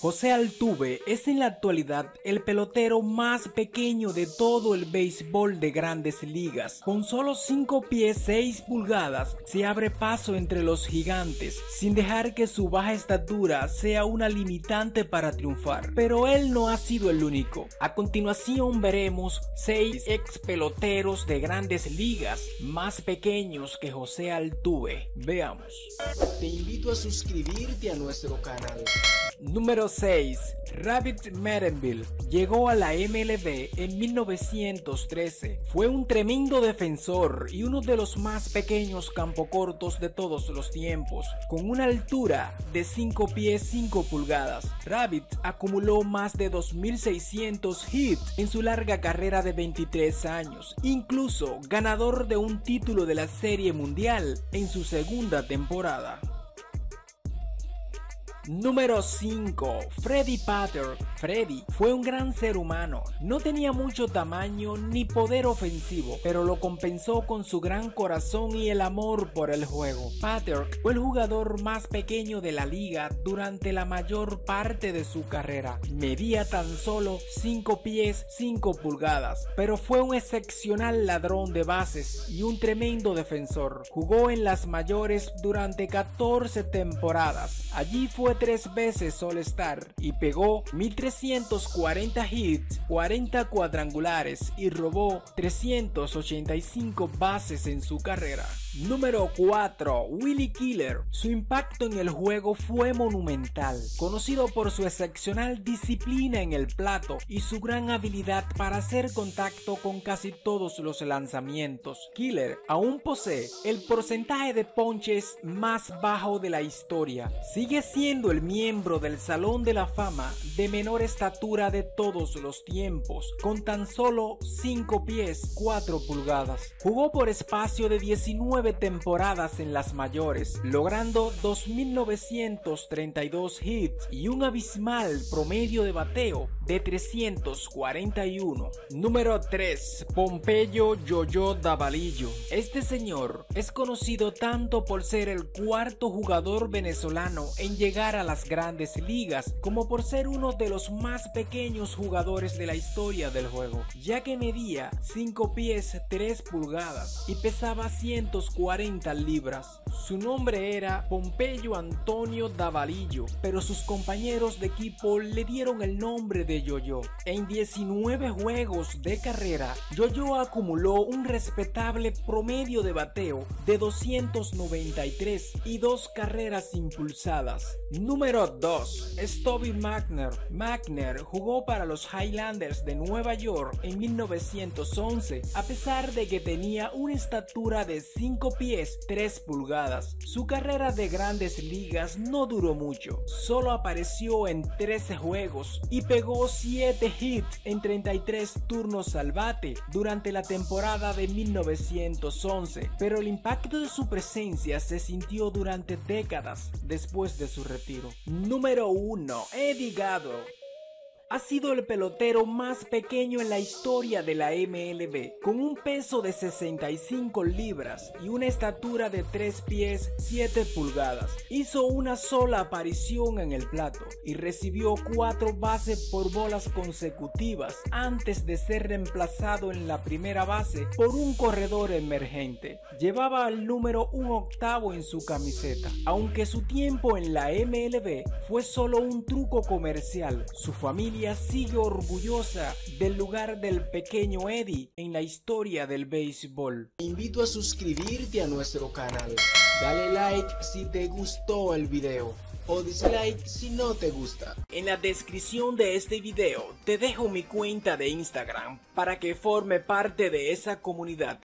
José Altuve es en la actualidad el pelotero más pequeño de todo el béisbol de grandes ligas. Con solo 5 pies 6 pulgadas se abre paso entre los gigantes, sin dejar que su baja estatura sea una limitante para triunfar. Pero él no ha sido el único. A continuación veremos 6 ex peloteros de grandes ligas más pequeños que José Altuve. Veamos. Te invito a suscribirte a nuestro canal. Número 6. Rabbit Merenville llegó a la MLB en 1913. Fue un tremendo defensor y uno de los más pequeños campocortos de todos los tiempos, con una altura de 5 pies 5 pulgadas. Rabbit acumuló más de 2.600 hits en su larga carrera de 23 años, incluso ganador de un título de la Serie Mundial en su segunda temporada. Número 5. Freddy Pater. Freddy fue un gran ser humano. No tenía mucho tamaño ni poder ofensivo, pero lo compensó con su gran corazón y el amor por el juego. Pater fue el jugador más pequeño de la liga durante la mayor parte de su carrera. Medía tan solo 5 pies 5 pulgadas, pero fue un excepcional ladrón de bases y un tremendo defensor. Jugó en las mayores durante 14 temporadas. Allí fue tres veces All-Star y pegó 1340 hits, 40 cuadrangulares y robó 385 bases en su carrera. Número 4. Willie Killer. Su impacto en el juego fue monumental, conocido por su excepcional disciplina en el plato y su gran habilidad para hacer contacto con casi todos los lanzamientos. Killer aún posee el porcentaje de ponches más bajo de la historia. Sigue siendo el miembro del Salón de la Fama de menor estatura de todos los tiempos, con tan solo 5 pies 4 pulgadas. Jugó por espacio de 19 temporadas en las mayores, logrando 2.932 hits y un abismal promedio de bateo de 341. Número 3. Pompeyo Yoyo Davalillo. Este señor es conocido tanto por ser el cuarto jugador venezolano en llegar a las grandes ligas como por ser uno de los más pequeños jugadores de la historia del juego, ya que medía 5 pies 3 pulgadas y pesaba 100 40 libras. Su nombre era Pompeyo Antonio Davalillo, pero sus compañeros de equipo le dieron el nombre de Yoyo. En 19 juegos de carrera, Yoyo acumuló un respetable promedio de bateo de 293 y dos carreras impulsadas. Número 2. Stobie Magner. Magner jugó para los Highlanders de Nueva York en 1911, a pesar de que tenía una estatura de 5 pies 3 pulgadas. Su carrera de grandes ligas no duró mucho, solo apareció en 13 juegos y pegó 7 hits en 33 turnos al bate durante la temporada de 1911, pero el impacto de su presencia se sintió durante décadas después de su Número 1. Eddie Gado ha sido el pelotero más pequeño en la historia de la MLB, con un peso de 65 libras y una estatura de 3 pies 7 pulgadas. Hizo una sola aparición en el plato y recibió 4 bases por bolas consecutivas antes de ser reemplazado en la primera base por un corredor emergente. Llevaba el número un octavo en su camiseta. Aunque su tiempo en la MLB fue solo un truco comercial, su familia sigue orgullosa del lugar del pequeño Eddie en la historia del béisbol. Te invito a suscribirte a nuestro canal. Dale like si te gustó el video o dislike si no te gusta. En la descripción de este video te dejo mi cuenta de Instagram para que forme parte de esa comunidad